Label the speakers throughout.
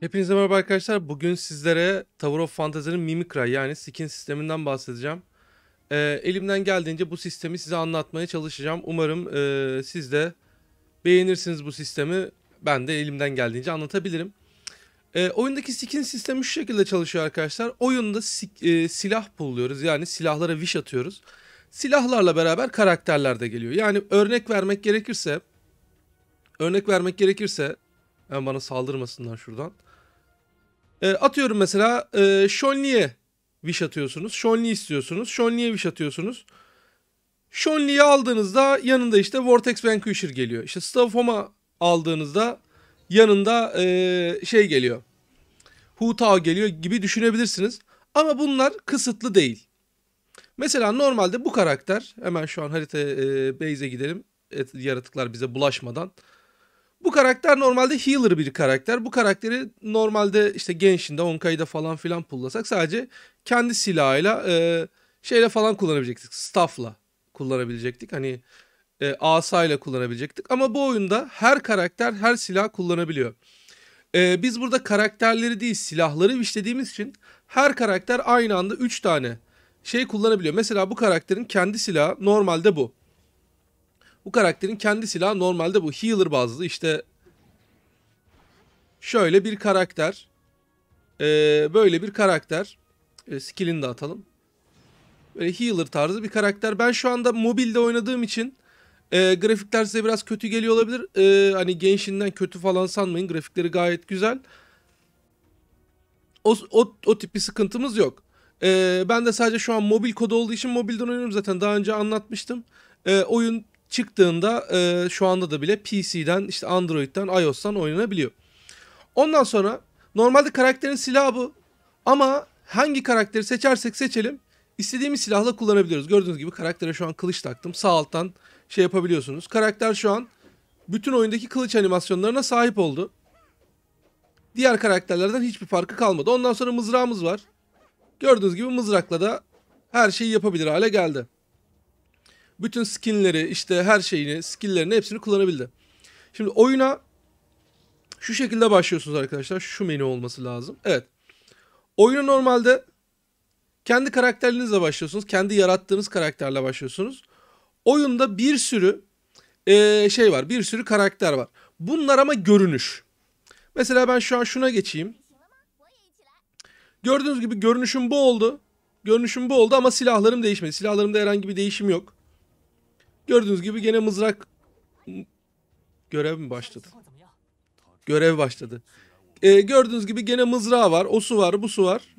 Speaker 1: Hepinize merhaba arkadaşlar. Bugün sizlere Tower of Fantasy'nin Mimikra yani skin sisteminden bahsedeceğim. Ee, elimden geldiğince bu sistemi size anlatmaya çalışacağım. Umarım e, siz de beğenirsiniz bu sistemi. Ben de elimden geldiğince anlatabilirim. Ee, oyundaki skin sistemi şu şekilde çalışıyor arkadaşlar. Oyunda si- e, silah buluyoruz. Yani silahlara wish atıyoruz. Silahlarla beraber karakterler de geliyor. Yani örnek vermek gerekirse örnek vermek gerekirse hemen bana saldırmasınlar şuradan. E, atıyorum mesela e, Shonli'ye wish atıyorsunuz. Shonli istiyorsunuz. Shonli'ye wish atıyorsunuz. Shonli'yi aldığınızda yanında işte Vortex Vanquisher geliyor. İşte Stavhom'a aldığınızda yanında e, şey geliyor. Hu Tao geliyor gibi düşünebilirsiniz. Ama bunlar kısıtlı değil. Mesela normalde bu karakter hemen şu an harita e, base'e gidelim. Et, yaratıklar bize bulaşmadan. Bu karakter normalde healer bir karakter. Bu karakteri normalde işte Genshin'de, Honkai'de falan filan pullasak sadece kendi silahıyla e, şeyle falan kullanabilecektik. Staff'la kullanabilecektik. Hani e, asayla kullanabilecektik. Ama bu oyunda her karakter her silah kullanabiliyor. E, biz burada karakterleri değil silahları işlediğimiz için her karakter aynı anda 3 tane şey kullanabiliyor. Mesela bu karakterin kendi silahı normalde bu. Bu karakterin kendi silahı normalde bu. Healer bazlı işte şöyle bir karakter. Ee, böyle bir karakter. Ee, skill'ini de atalım. Böyle healer tarzı bir karakter. Ben şu anda mobilde oynadığım için e, grafikler size biraz kötü geliyor olabilir. E, hani Genshin'den kötü falan sanmayın. Grafikleri gayet güzel. O, o, o tip bir sıkıntımız yok. E, ben de sadece şu an mobil kodu olduğu için mobilden oynuyorum zaten. Daha önce anlatmıştım. E, oyun çıktığında e, şu anda da bile PC'den işte Android'den iOS'tan oynanabiliyor. Ondan sonra normalde karakterin silahı bu. Ama hangi karakteri seçersek seçelim istediğimiz silahla kullanabiliyoruz. Gördüğünüz gibi karaktere şu an kılıç taktım. Sağ alttan şey yapabiliyorsunuz. Karakter şu an bütün oyundaki kılıç animasyonlarına sahip oldu. Diğer karakterlerden hiçbir farkı kalmadı. Ondan sonra mızrağımız var. Gördüğünüz gibi mızrakla da her şeyi yapabilir hale geldi. Bütün skinleri işte her şeyini, skilllerini hepsini kullanabildi. Şimdi oyuna şu şekilde başlıyorsunuz arkadaşlar. Şu menü olması lazım. Evet. Oyuna normalde kendi karakterlerinizle başlıyorsunuz. Kendi yarattığınız karakterle başlıyorsunuz. Oyunda bir sürü e, şey var. Bir sürü karakter var. Bunlar ama görünüş. Mesela ben şu an şuna geçeyim. Gördüğünüz gibi görünüşüm bu oldu. Görünüşüm bu oldu ama silahlarım değişmedi. Silahlarımda herhangi bir değişim yok. Gördüğünüz gibi gene mızrak görev mi başladı? Görev başladı. Ee, gördüğünüz gibi gene mızrağı var. O su var, bu su var.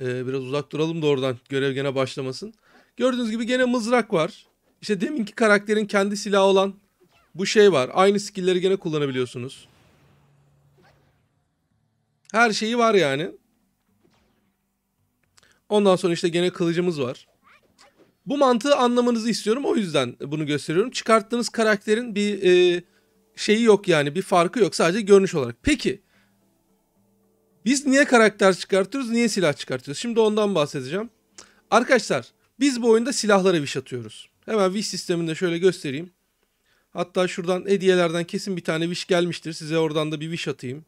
Speaker 1: Ee, biraz uzak duralım da oradan görev gene başlamasın. Gördüğünüz gibi gene mızrak var. İşte deminki karakterin kendi silahı olan bu şey var. Aynı skill'leri gene kullanabiliyorsunuz. Her şeyi var yani. Ondan sonra işte gene kılıcımız var. Bu mantığı anlamanızı istiyorum. O yüzden bunu gösteriyorum. Çıkarttığınız karakterin bir e, şeyi yok yani. Bir farkı yok. Sadece görünüş olarak. Peki. Biz niye karakter çıkartıyoruz? Niye silah çıkartıyoruz? Şimdi ondan bahsedeceğim. Arkadaşlar biz bu oyunda silahlara wish atıyoruz. Hemen wish sisteminde şöyle göstereyim. Hatta şuradan hediyelerden kesin bir tane wish gelmiştir. Size oradan da bir wish atayım.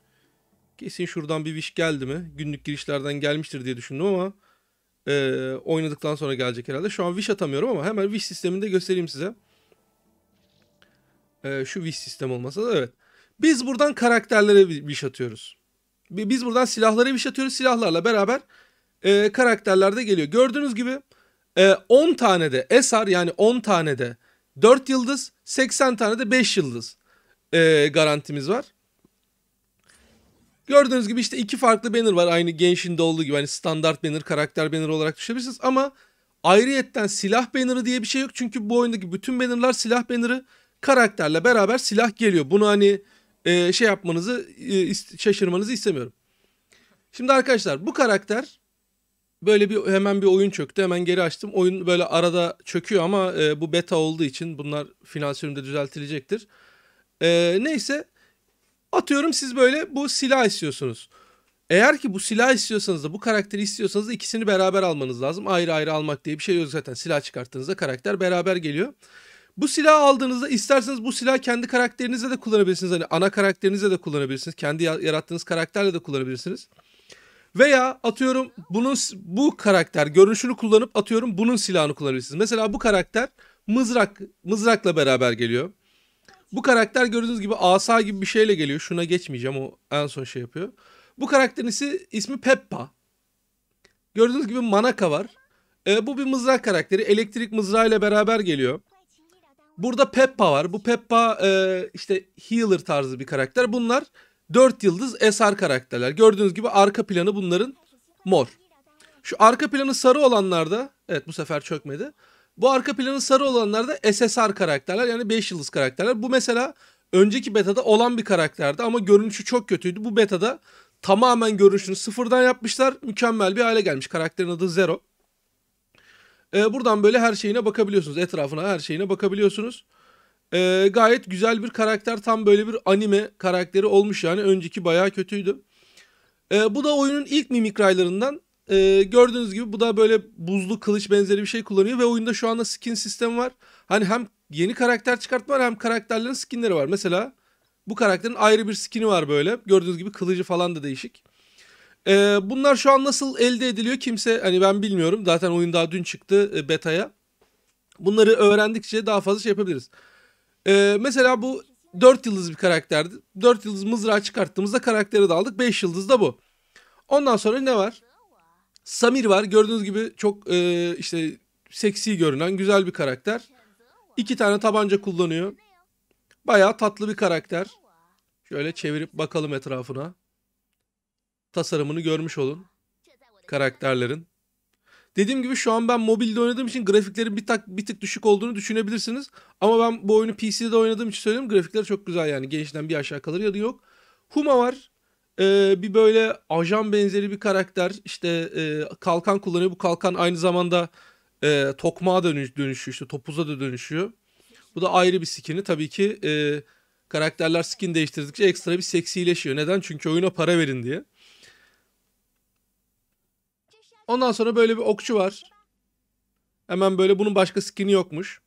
Speaker 1: Kesin şuradan bir wish geldi mi? Günlük girişlerden gelmiştir diye düşündüm ama e, oynadıktan sonra gelecek herhalde. Şu an wish atamıyorum ama hemen wish sisteminde göstereyim size. E, şu wish sistem olmasa da evet. Biz buradan karakterlere wish atıyoruz. Biz buradan silahlara wish atıyoruz. Silahlarla beraber e, karakterler de geliyor. Gördüğünüz gibi e, 10 tane de SR yani 10 tane de 4 yıldız 80 tane de 5 yıldız e, garantimiz var. Gördüğünüz gibi işte iki farklı banner var. Aynı Genshin'de olduğu gibi hani standart banner, karakter banner olarak düşünebilirsiniz. Ama ayrıyetten silah bannerı diye bir şey yok. Çünkü bu oyundaki bütün bannerlar silah bannerı karakterle beraber silah geliyor. Bunu hani e, şey yapmanızı, e, şaşırmanızı istemiyorum. Şimdi arkadaşlar bu karakter böyle bir hemen bir oyun çöktü. Hemen geri açtım. Oyun böyle arada çöküyor ama e, bu beta olduğu için bunlar final sürümde düzeltilecektir. E, neyse Atıyorum siz böyle bu silah istiyorsunuz. Eğer ki bu silah istiyorsanız da bu karakteri istiyorsanız da ikisini beraber almanız lazım. Ayrı ayrı almak diye bir şey yok zaten. Silah çıkarttığınızda karakter beraber geliyor. Bu silahı aldığınızda isterseniz bu silahı kendi karakterinizle de kullanabilirsiniz. Hani ana karakterinizle de kullanabilirsiniz. Kendi ya- yarattığınız karakterle de kullanabilirsiniz. Veya atıyorum bunun bu karakter görünüşünü kullanıp atıyorum bunun silahını kullanabilirsiniz. Mesela bu karakter mızrak mızrakla beraber geliyor. Bu karakter gördüğünüz gibi asa gibi bir şeyle geliyor. Şuna geçmeyeceğim o en son şey yapıyor. Bu karakterin isi- ismi Peppa. Gördüğünüz gibi Manaka var. Ee, bu bir mızrak karakteri. Elektrik mızrağıyla beraber geliyor. Burada Peppa var. Bu Peppa e, işte healer tarzı bir karakter. Bunlar 4 yıldız SR karakterler. Gördüğünüz gibi arka planı bunların mor. Şu arka planı sarı olanlarda evet bu sefer çökmedi. Bu arka planı sarı olanlarda SSR karakterler yani 5 yıldız karakterler. Bu mesela önceki betada olan bir karakterdi ama görünüşü çok kötüydü. Bu betada tamamen görünüşünü sıfırdan yapmışlar. Mükemmel bir hale gelmiş. Karakterin adı Zero. Ee, buradan böyle her şeyine bakabiliyorsunuz. Etrafına her şeyine bakabiliyorsunuz. Ee, gayet güzel bir karakter. Tam böyle bir anime karakteri olmuş yani. Önceki bayağı kötüydü. Ee, bu da oyunun ilk mimik raylarından. Ee, gördüğünüz gibi bu da böyle buzlu kılıç benzeri bir şey kullanıyor. Ve oyunda şu anda skin sistemi var. Hani hem yeni karakter çıkartma var hem karakterlerin skinleri var. Mesela bu karakterin ayrı bir skini var böyle. Gördüğünüz gibi kılıcı falan da değişik. Ee, bunlar şu an nasıl elde ediliyor kimse hani ben bilmiyorum. Zaten oyun daha dün çıktı e, beta'ya. Bunları öğrendikçe daha fazla şey yapabiliriz. Ee, mesela bu 4 yıldız bir karakterdi. 4 yıldız mızrağı çıkarttığımızda karakteri de aldık. 5 yıldız da bu. Ondan sonra ne var? Samir var. Gördüğünüz gibi çok e, işte seksi görünen güzel bir karakter. İki tane tabanca kullanıyor. Bayağı tatlı bir karakter. Şöyle çevirip bakalım etrafına. Tasarımını görmüş olun karakterlerin. Dediğim gibi şu an ben mobilde oynadığım için grafiklerin bir, tak, bir tık düşük olduğunu düşünebilirsiniz. Ama ben bu oyunu PC'de oynadığım için söylüyorum. Grafikler çok güzel yani. Gençten bir aşağı kalır ya da yok. Huma var. Ee, bir böyle ajan benzeri bir karakter. İşte e, kalkan kullanıyor. Bu kalkan aynı zamanda e, tokmağa dönüş, dönüşüyor. işte topuza da dönüşüyor. Bu da ayrı bir skin'i. Tabii ki e, karakterler skin değiştirdikçe ekstra bir seksileşiyor. Neden? Çünkü oyuna para verin diye. Ondan sonra böyle bir okçu var. Hemen böyle bunun başka skin'i yokmuş.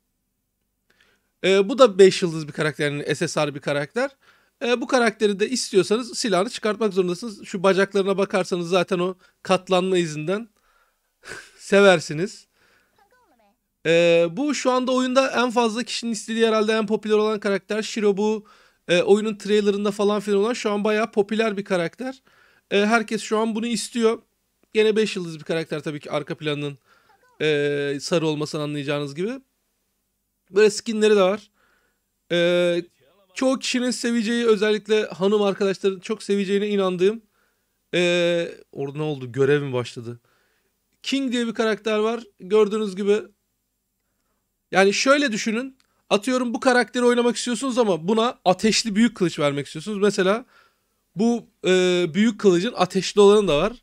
Speaker 1: Ee, bu da 5 yıldız bir karakter yani SSR bir karakter. Ee, bu karakteri de istiyorsanız silahını çıkartmak zorundasınız. Şu bacaklarına bakarsanız zaten o katlanma izinden seversiniz. Ee, bu şu anda oyunda en fazla kişinin istediği herhalde en popüler olan karakter. Shiro bu e, oyunun trailerında falan filan olan şu an bayağı popüler bir karakter. E, herkes şu an bunu istiyor. Gene 5 yıldız bir karakter tabii ki arka planının e, sarı olmasını anlayacağınız gibi. Böyle skinleri de var. E, çoğu kişinin seveceği özellikle hanım arkadaşların çok seveceğine inandığım e, orada ne oldu görev mi başladı? King diye bir karakter var. Gördüğünüz gibi yani şöyle düşünün. Atıyorum bu karakteri oynamak istiyorsunuz ama buna ateşli büyük kılıç vermek istiyorsunuz. Mesela bu e, büyük kılıcın ateşli olanı da var.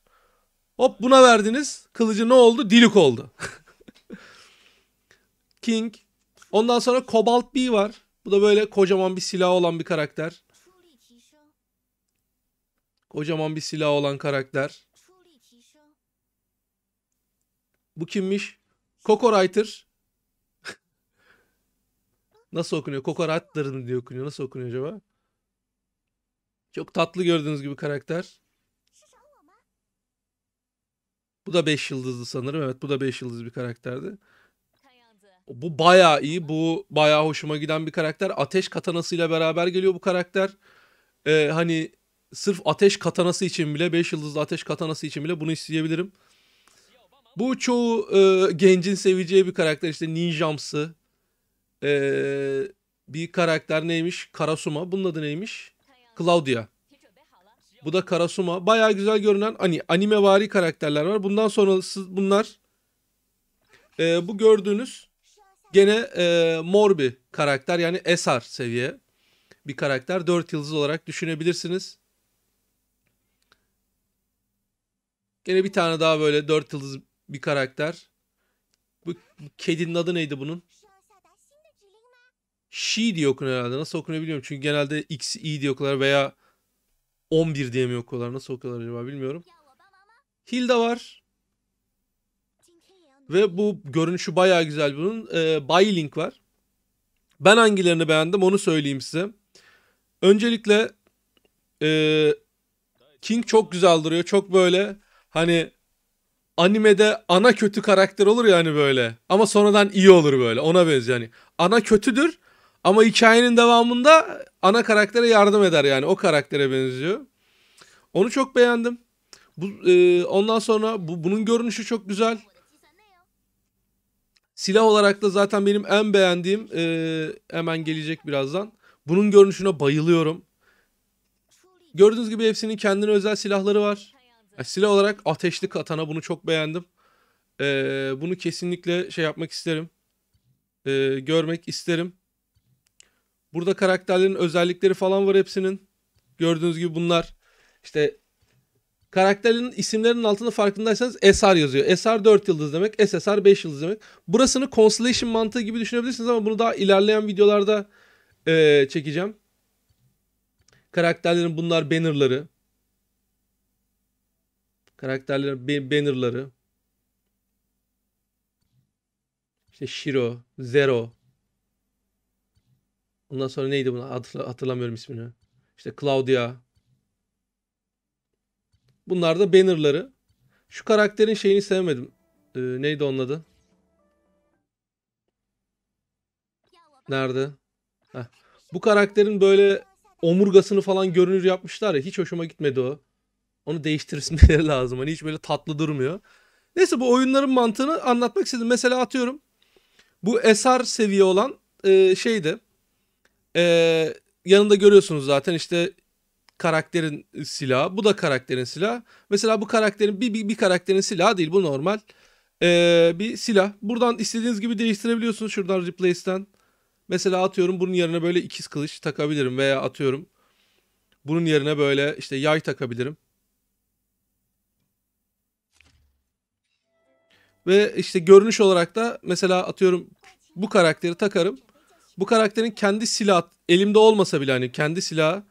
Speaker 1: Hop buna verdiniz. Kılıcı ne oldu? Dilik oldu. King. Ondan sonra Cobalt B var. Bu da böyle kocaman bir silah olan bir karakter. Kocaman bir silah olan karakter. Bu kimmiş? Coco Nasıl okunuyor? Coco Writer'ın diye okunuyor. Nasıl okunuyor acaba? Çok tatlı gördüğünüz gibi karakter. Bu da 5 yıldızlı sanırım. Evet bu da 5 yıldız bir karakterdi. Bu bayağı iyi. Bu bayağı hoşuma giden bir karakter. Ateş katanasıyla beraber geliyor bu karakter. Ee, hani sırf ateş katanası için bile 5 yıldızlı ateş katanası için bile bunu isteyebilirim. Bu çoğu e, gencin seveceği bir karakter işte ninjamsı. E, bir karakter neymiş? Karasuma. Bunun adı neymiş? Claudia. Bu da Karasuma. Baya güzel görünen hani anime animevari karakterler var. Bundan sonrası bunlar e, bu gördüğünüz Gene e, mor bir karakter yani Esar seviye bir karakter. Dört yıldız olarak düşünebilirsiniz. Gene bir tane daha böyle dört yıldız bir karakter. Bu, bu kedinin adı neydi bunun? She diye okunuyor herhalde. Nasıl okunuyor bilmiyorum. Çünkü genelde X, I diye okuyorlar veya 11 diye mi okuyorlar? Nasıl okuyorlar acaba bilmiyorum. Hilda var. Ve bu görünüşü bayağı güzel bunun. Ee, e, buy link var. Ben hangilerini beğendim onu söyleyeyim size. Öncelikle e, King çok güzel duruyor. Çok böyle hani animede ana kötü karakter olur ya hani böyle. Ama sonradan iyi olur böyle. Ona benziyor yani. Ana kötüdür ama hikayenin devamında ana karaktere yardım eder yani. O karaktere benziyor. Onu çok beğendim. Bu e, ondan sonra bu, bunun görünüşü çok güzel. Silah olarak da zaten benim en beğendiğim e, hemen gelecek birazdan. Bunun görünüşüne bayılıyorum. Gördüğünüz gibi hepsinin kendine özel silahları var. Yani silah olarak ateşli katana bunu çok beğendim. Ee, bunu kesinlikle şey yapmak isterim. Ee, görmek isterim. Burada karakterlerin özellikleri falan var hepsinin. Gördüğünüz gibi bunlar işte karakterlerin isimlerinin altında farkındaysanız SR yazıyor. SR 4 yıldız demek, SSR 5 yıldız demek. Burasını Constellation mantığı gibi düşünebilirsiniz ama bunu daha ilerleyen videolarda e, çekeceğim. Karakterlerin bunlar bannerları. Karakterlerin ba- bannerları. İşte Shiro, Zero. Ondan sonra neydi Hatırla- hatırlamıyorum ismini. İşte Claudia. Bunlar da bannerları. Şu karakterin şeyini sevmedim. Ee, neydi onun adı? Nerede? Heh. Bu karakterin böyle omurgasını falan görünür yapmışlar ya. Hiç hoşuma gitmedi o. Onu değiştirmeleri lazım. Hani hiç böyle tatlı durmuyor. Neyse bu oyunların mantığını anlatmak istedim. Mesela atıyorum. Bu SR seviye olan e, şeydi. E, yanında görüyorsunuz zaten işte karakterin silahı. Bu da karakterin silahı. Mesela bu karakterin bir, bir, bir karakterin silahı değil. Bu normal. E, bir silah. Buradan istediğiniz gibi değiştirebiliyorsunuz. Şuradan replace'ten. Mesela atıyorum bunun yerine böyle ikiz kılıç takabilirim. Veya atıyorum bunun yerine böyle işte yay takabilirim. Ve işte görünüş olarak da mesela atıyorum bu karakteri takarım. Bu karakterin kendi silah elimde olmasa bile hani kendi silahı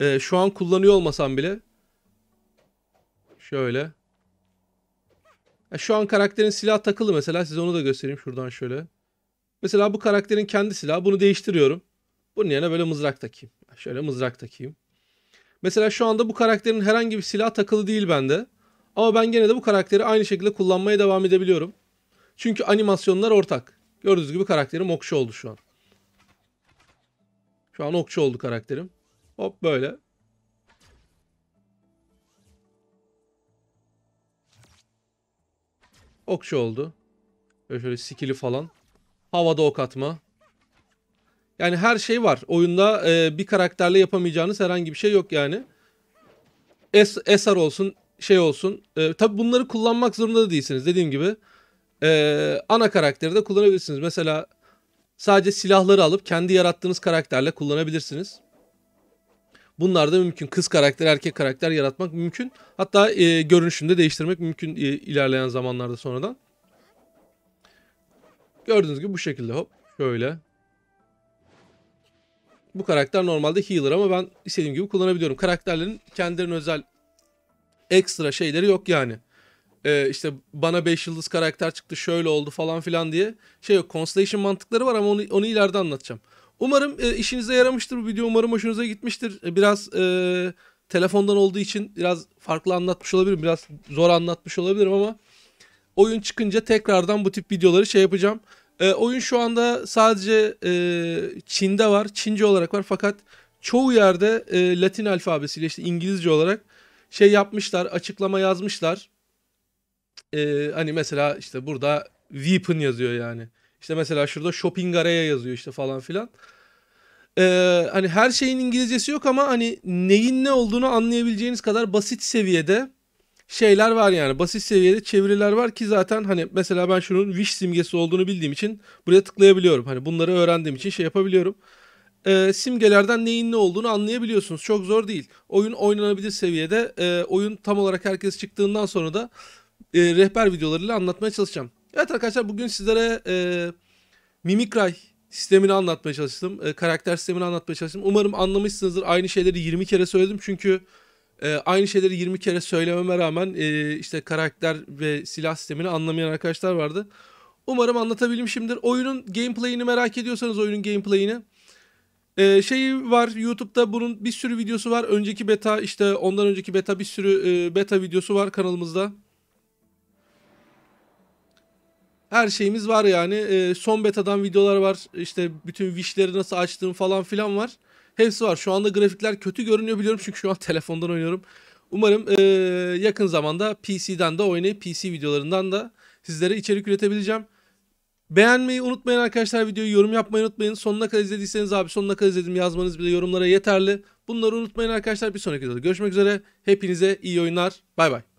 Speaker 1: e, şu an kullanıyor olmasam bile şöyle. Ya şu an karakterin silah takılı mesela size onu da göstereyim şuradan şöyle. Mesela bu karakterin kendi silahı bunu değiştiriyorum. Bunun yerine böyle mızrak takayım. Şöyle mızrak takayım. Mesela şu anda bu karakterin herhangi bir silah takılı değil bende. Ama ben gene de bu karakteri aynı şekilde kullanmaya devam edebiliyorum. Çünkü animasyonlar ortak. Gördüğünüz gibi karakterim okçu oldu şu an. Şu an okçu oldu karakterim. Hop böyle. Okçu oldu. Böyle şöyle skill'i falan. Havada ok atma. Yani her şey var. Oyunda e, bir karakterle yapamayacağınız herhangi bir şey yok yani. Es SR olsun, şey olsun. E, tabii bunları kullanmak zorunda da değilsiniz. Dediğim gibi e, ana karakteri de kullanabilirsiniz. Mesela sadece silahları alıp kendi yarattığınız karakterle kullanabilirsiniz. Bunlar da mümkün. Kız karakter, erkek karakter yaratmak mümkün. Hatta e, görünüşünü de değiştirmek mümkün e, ilerleyen zamanlarda sonradan. Gördüğünüz gibi bu şekilde hop şöyle. Bu karakter normalde healer ama ben istediğim gibi kullanabiliyorum. Karakterlerin kendilerine özel ekstra şeyleri yok yani. Ee, işte bana 5 yıldız karakter çıktı şöyle oldu falan filan diye şey yok. Constellation mantıkları var ama onu, onu ileride anlatacağım. Umarım e, işinize yaramıştır bu video. Umarım hoşunuza gitmiştir. E, biraz e, telefondan olduğu için biraz farklı anlatmış olabilirim. Biraz zor anlatmış olabilirim ama oyun çıkınca tekrardan bu tip videoları şey yapacağım. E, oyun şu anda sadece e, Çin'de var. Çince olarak var fakat çoğu yerde e, Latin alfabesiyle işte İngilizce olarak şey yapmışlar, açıklama yazmışlar. E, hani mesela işte burada weapon yazıyor yani. İşte mesela şurada shopping area yazıyor işte falan filan. E, hani her şeyin İngilizcesi yok ama hani neyin ne olduğunu anlayabileceğiniz kadar basit seviyede şeyler var yani. Basit seviyede çeviriler var ki zaten hani mesela ben şunun wish simgesi olduğunu bildiğim için buraya tıklayabiliyorum. Hani bunları öğrendiğim için şey yapabiliyorum. Ee, simgelerden neyin ne olduğunu anlayabiliyorsunuz. Çok zor değil. Oyun oynanabilir seviyede. Ee, oyun tam olarak herkes çıktığından sonra da e, rehber videolarıyla anlatmaya çalışacağım. Evet arkadaşlar bugün sizlere e, Mimikray sistemini anlatmaya çalıştım. E, karakter sistemini anlatmaya çalıştım. Umarım anlamışsınızdır. Aynı şeyleri 20 kere söyledim çünkü e, aynı şeyleri 20 kere söylememe rağmen e, işte karakter ve silah sistemini anlamayan arkadaşlar vardı. Umarım anlatabilmişimdir. Oyunun gameplay'ini merak ediyorsanız oyunun gameplay'ini. Ee, şeyi var YouTube'da bunun bir sürü videosu var. Önceki beta işte ondan önceki beta bir sürü e, beta videosu var kanalımızda. Her şeyimiz var yani. Ee, son betadan videolar var. İşte bütün wishleri nasıl açtığım falan filan var. Hepsi var. Şu anda grafikler kötü görünüyor biliyorum çünkü şu an telefondan oynuyorum. Umarım e, yakın zamanda PC'den de oynayıp PC videolarından da sizlere içerik üretebileceğim. Beğenmeyi unutmayın arkadaşlar videoyu yorum yapmayı unutmayın. Sonuna kadar izlediyseniz abi sonuna kadar izledim yazmanız bile yorumlara yeterli. Bunları unutmayın arkadaşlar bir sonraki videoda görüşmek üzere. Hepinize iyi oyunlar. Bay bay.